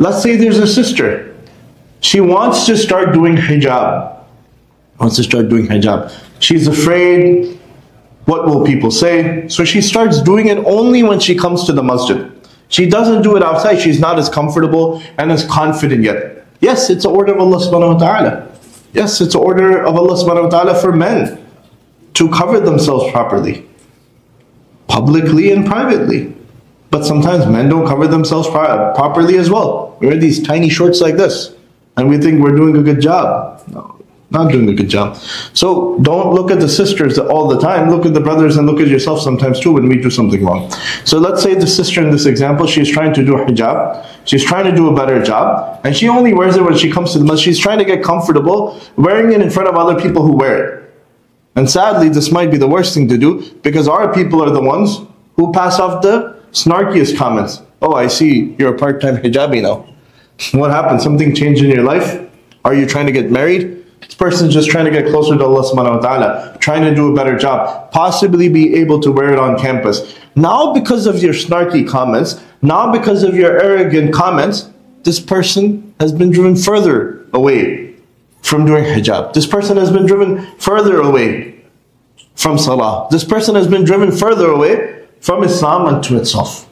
Let's say there's a sister. She wants to start doing hijab. Wants to start doing hijab. She's afraid. What will people say? So she starts doing it only when she comes to the masjid. She doesn't do it outside. She's not as comfortable and as confident yet. Yes, it's an order of Allah subhanahu wa ta'ala. Yes, it's an order of Allah subhanahu wa ta'ala for men to cover themselves properly. Publicly and privately. But sometimes men don't cover themselves pro- properly as well. We wear these tiny shorts like this. And we think we're doing a good job. No, not doing a good job. So don't look at the sisters all the time. Look at the brothers and look at yourself sometimes too when we do something wrong. So let's say the sister in this example, she's trying to do hijab. She's trying to do a better job. And she only wears it when she comes to the masjid. She's trying to get comfortable wearing it in front of other people who wear it. And sadly, this might be the worst thing to do because our people are the ones who pass off the snarkiest comments. Oh, I see you're a part-time hijabi now. What happened? Something changed in your life? Are you trying to get married? This person's just trying to get closer to Allah subhanahu wa ta'ala, trying to do a better job, possibly be able to wear it on campus. Now because of your snarky comments, now because of your arrogant comments, this person has been driven further away from doing hijab. This person has been driven further away from salah. This person has been driven further away from Islam unto itself.